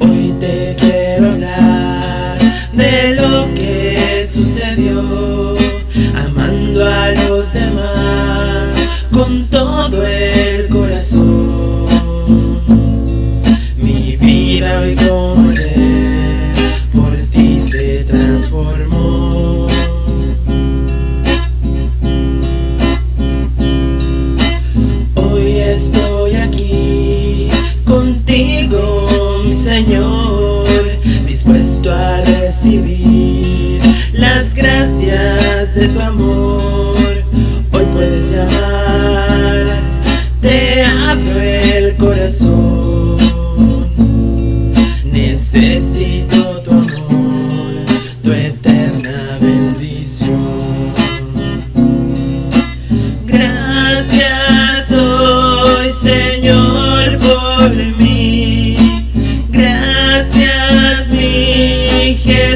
Hoy te quiero hablar de lo que sucedió, amando a los demás con todo el mi Señor, dispuesto a recibir las gracias de tu amor. Hoy puedes llamar, te abro el corazón. here.